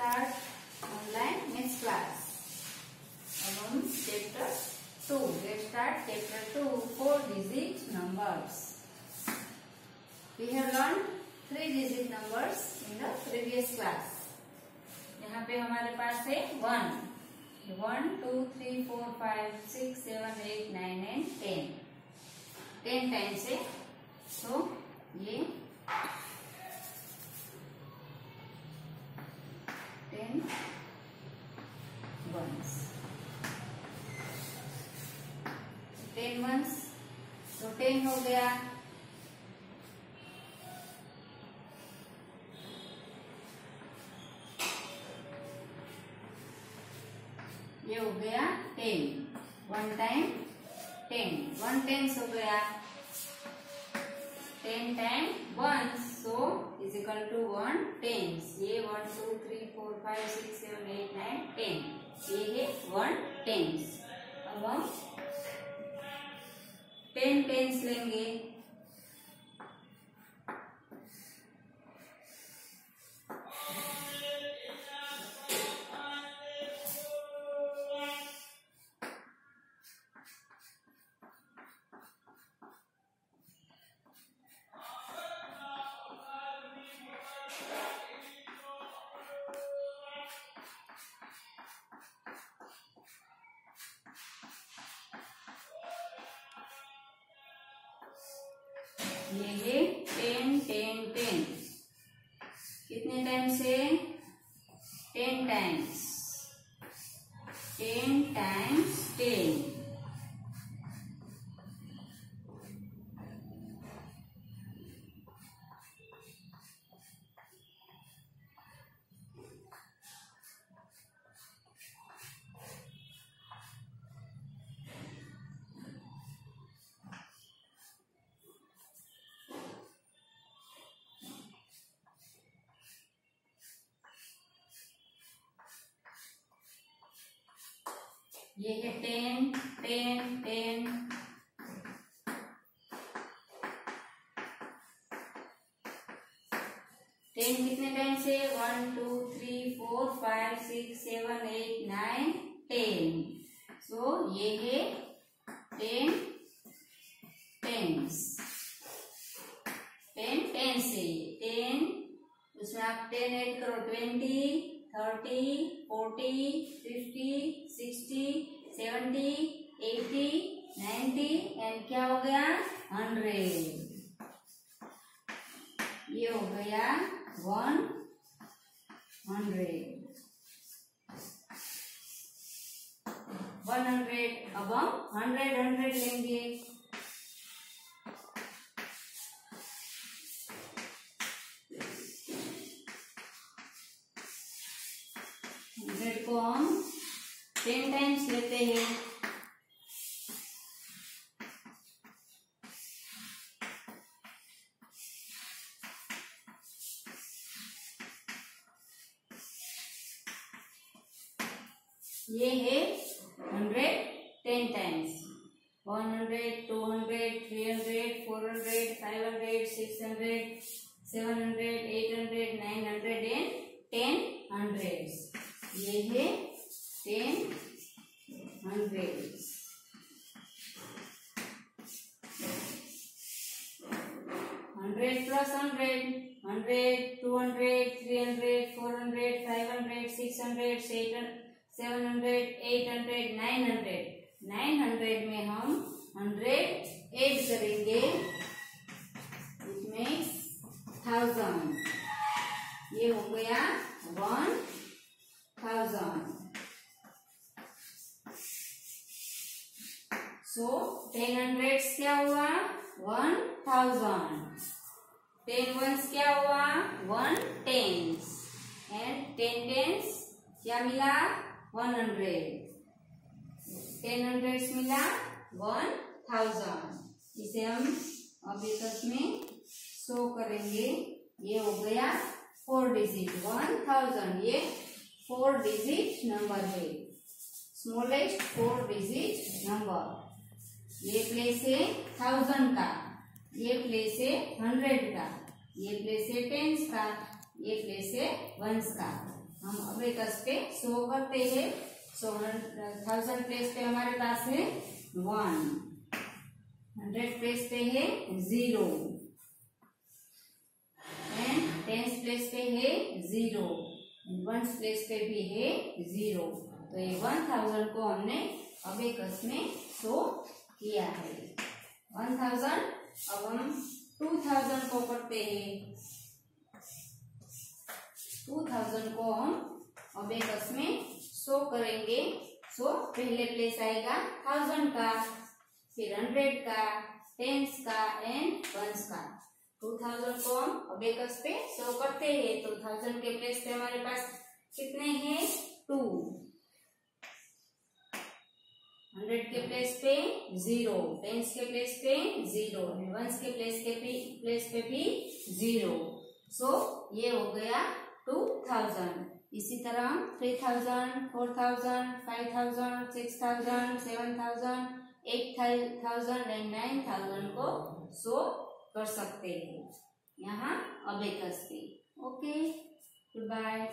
start online next class. Among chapter 2. Let's start chapter 2, 4 digit numbers. We have learned 3 digit numbers in the previous class. यहाँ पे हमारे पास है one one two three four five six seven eight nine and ten ten times है तो ये ten ones ten ones तो ten हो गया. ये हो गया ten one time ten one tens हो गया. Ten time one so is equal to one tens ये one two three four five six seven eight nine ten ये है वन टेंस अब हम टेन टेंस लेंगे। ये है टेन टेन टेन। कितने टाइम से ten times ten times ten. ये है टेन टेन टेन। टेन कितने टाइम से? One two three four five six seven eight nine ten so ये है टेन टेंस टेन टेन से टेन उसमें आप टेन ऐड करो twenty thirty, forty, fifty, sixty seventy eighty ninety, and क्या हो गया? हंड्रेड। ये हो गया वन हंड्रेड। वन हंड्रेड अब हम हंड्रेड हंड्रेड लेंगे। को हम टेन टाइम्स लेते हैं। ये है hundred ten times one hundred two hundred three hundred four hundred five hundred six hundred seven hundred eight hundred nine hundred and ten hundred ये है ten hundred hundred plus hundred hundred two hundred three hundred four hundred five hundred six hundred seven hundred eight hundred nine hundred nine hundred में हम hundred add करेंगे. सो ten hundred क्या हुआ? One thousand ten ones क्या हुआ? One tens and ten tens क्या मिला? One hundred ten hundred मिला? वन थाउज़ेंड इसे हम अभी तक में शो करेंगे। ये हो गया फोर डिजिट वन थाउज़ेंड ये फोर डिजिट नंबर है। स्मॉलेस्ट फोर डिजिट नंबर ये प्लेस है थाउज़ेंड का, ये प्लेस है हंड्रेड का, ये प्लेस है टेंस का, ये प्लेस है वंस का। हम अबेकस पे सो करते हैं। सो थाउज़ेंड प्लेस पे हमारे पास है वन हंड्रेड प्लेस पे है ज़ीरो टेंस प्लेस पे है ज़ीरो वन प्लेस पे भी है ज़ीरो तो ये वन थाउज़ेंड को हमने अबेकस में शो किया है वन थाउज़ेंड अब हम टू थाउज़ेंड को पढ़ते हैं। टू थाउज़ेंड को हम अबेकस में शो करेंगे। सो पहले प्लेस आएगा थाउज़ेंड का, फिर हंड्रेड का टेंस का एंड वंस का। टू थाउज़ेंड को हम अबेकस पे शो करते हैं। तो थाउज़ेंड के प्लेस पे हमारे पास कितने हैं? टू हंड्रेड के प्लेस पे ज़ीरो टेंस के प्लेस पे ज़ीरो वंस के प्लेस के प्लेस पे भी ज़ीरो सो so, ये हो गया टू थाउज़ेंड इसी तरह हम three thousand four thousand five thousand six thousand seven thousand eight thousand and nine thousand को सो कर सकते हैं। यहाँ अबेकस पे ओके गुड बाय